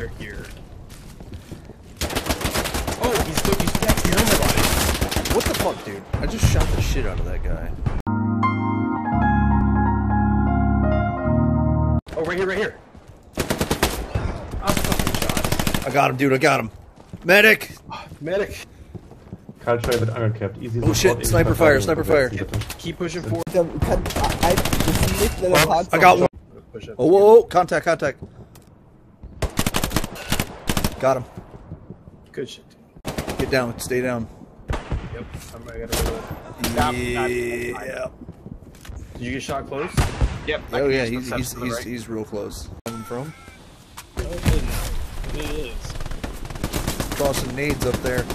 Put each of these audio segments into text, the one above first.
they're here. Oh, he's still he's back here on my body. What the fuck, dude? I just shot the shit out of that guy. Oh, right here, right here. I'm fucking shot. I got him, dude. I got him. Medic! Medic. Culture wird angekappt. Easy Oh shit, sniper fire, sniper fire. Keep pushing forward. Kann, kann, ein, das ist nicht eine Hard I got one. Push up. Oh, whoa, whoa, contact, contact. Got him. Good shit. Get down, stay down. Yep. I'm, I gotta go. Yeah. Did you get shot close? Yep. Oh yeah, he's he's he's, he's real close. Coming from It is. crossing nades up there.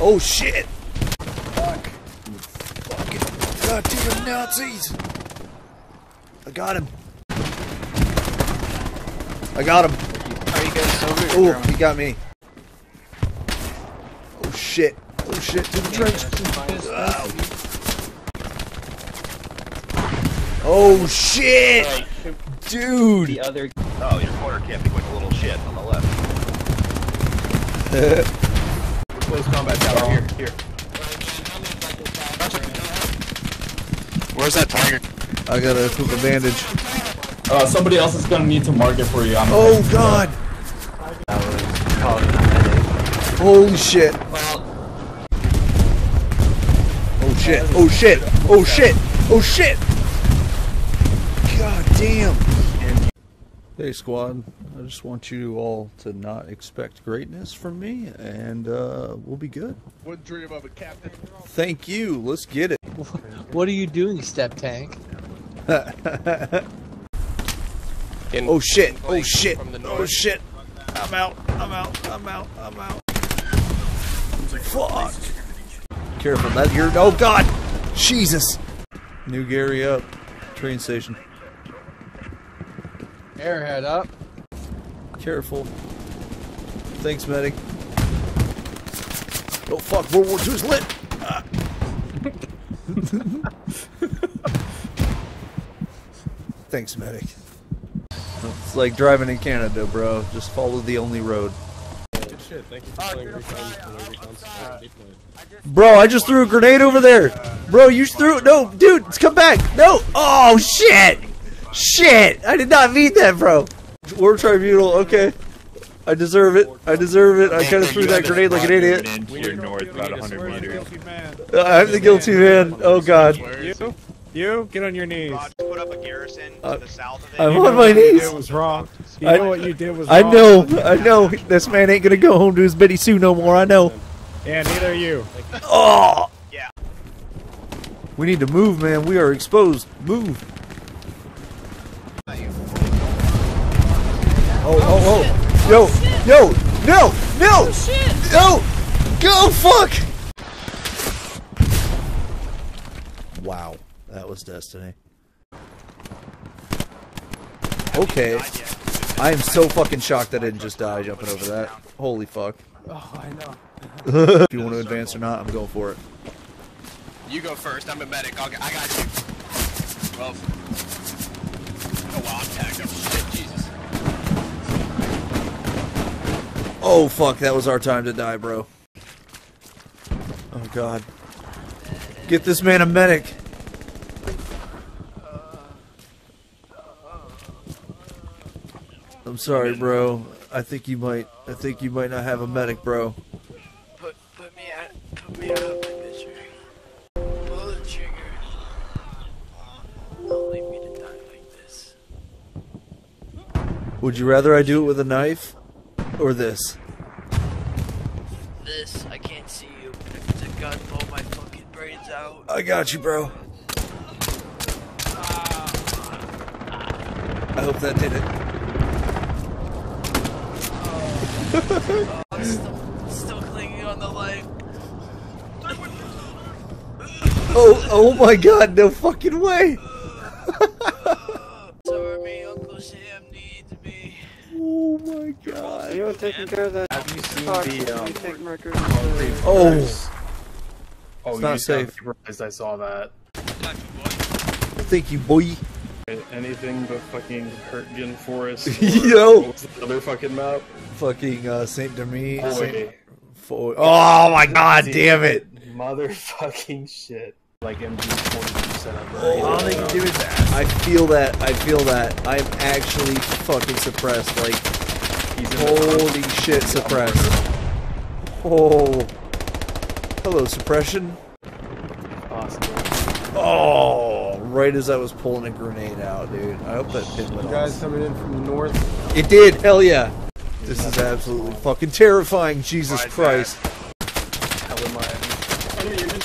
Oh shit! Fuck. Fucking goddamn Nazis! I got him. I got him. Are you guys over? Oh, he got me. Oh shit! Oh shit! To the trench! Oh shit! Dude! The other. Oh, your corner can't be with a little shit on the left. Close combat tower. Here, here. Where's that tiger? I got a quick bandage. Uh, somebody else is gonna need to mark it for you. I'm Oh god! Holy shit! Oh shit! Oh shit! Oh shit! Oh shit! God damn! Hey squad, I just want you all to not expect greatness from me, and uh, we'll be good. Wouldn't dream of a captain. Thank you. Let's get it. What are you doing, Step Tank? Oh shit! Oh shit! Oh shit! I'm out! I'm out! I'm out! I'm out! Fuck! Careful, that you're. Oh god! Jesus! New Gary up. Train station. Airhead up. Careful. Thanks, medic. Oh fuck! World War II's lit. Ah. Thanks, medic. It's like driving in Canada, bro. Just follow the only road. Good shit. Thank you for playing recon. Bro, I just threw a grenade over there. Bro, you threw it. No, dude, come back. No. Oh, shit. Shit. I did not mean that, bro. War Tribunal, okay. I deserve it. I deserve it. I kind of threw that grenade like an idiot. Here north, about 100 meters. I'm the guilty man. Oh, God. You? You? Get on your knees. Put up a garrison Uh, to the south of it. I'm You on my knees. did was wrong. You I- know what you did was I wrong. know. I know. This man ain't gonna go home to his Betty Sue no more. I know. Yeah, neither are you. Oh. Yeah. We need to move, man. We are exposed. Move. Oh, oh, oh. Yo, yo, no, no, no, go, fuck. Wow, that was destiny. Okay, I am so fucking shocked that I didn't just die jumping over that. Holy fuck. Oh, I know. if you want to advance or not, I'm going for it. You go first. I'm a medic. I'll, I got you. Well. Oh wow, I'm tagged up. Shit, Jesus. Oh fuck, that was our time to die, bro. Oh god. Get this man a medic. Sorry, bro. I think you might I think you might not have a medic, bro. Put put me out. Put me out of my misery. Pull the trigger. Don't leave me to die like this. Would you rather I do it with a knife or this? This I can't see you. If it's a gun, blow my fucking brains out. I got you, bro. Ah. I hope that did it. I'm still, still clinging on the life. Oh, oh my god, no fucking way. Sorry, Uncle Sam needs me. Oh my god. You taking care of that? Have you seen the um. Oh, Oh, not you safe. surprised I saw that. thank you, boy. Anything but fucking Hurtgen Forest. Yo. What's the other fucking map? Fucking uh, Saint Denis. Boy. Fo- Oh my god, damn it! Motherfucking shit. Like MG 40%. All they can do is that. I feel that. I feel that. I'm actually fucking suppressed. Like, holy shit, suppressed. Oh. Hello, suppression. Awesome. Oh, right as I was pulling a grenade out, dude. I hope that pin went Guys off. coming in from the north. It did. Hell yeah. This is absolutely fucking terrifying. Jesus Christ.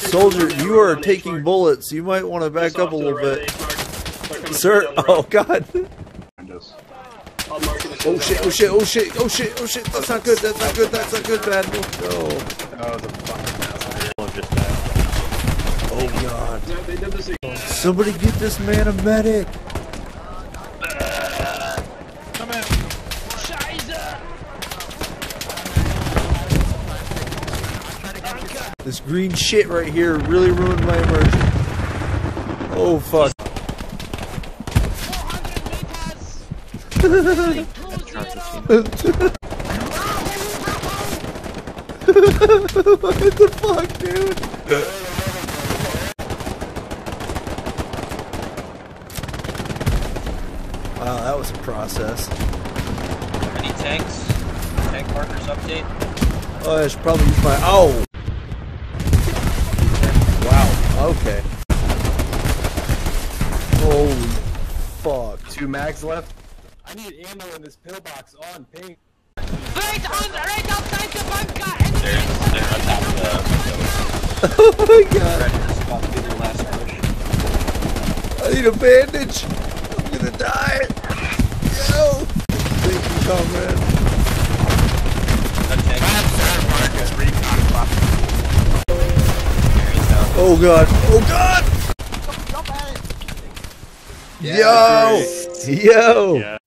Soldier, you are taking bullets. You might want to back up a little bit. Sir, oh god. Oh shit, oh shit, oh shit, oh shit, oh shit. That's not good, that's not good, that's not good, bad. No. Oh god. Somebody get this man a medic. This green shit right here really ruined my immersion. Oh fuck. what the fuck, dude? Wow, that was a process. Any tanks? Tank markers update? Oh, I should probably use my. Oh! Wow, okay. Holy fuck. Two mags left. I need ammo in this pillbox on ping. Right on, right outside the bunker! They're, they're on top of the uh, Oh my god. Ready to spot their last push. I need a bandage. I'm gonna die. Yo! Thank you, comrade. That tank. Oh god. Oh god! Yo! Yo!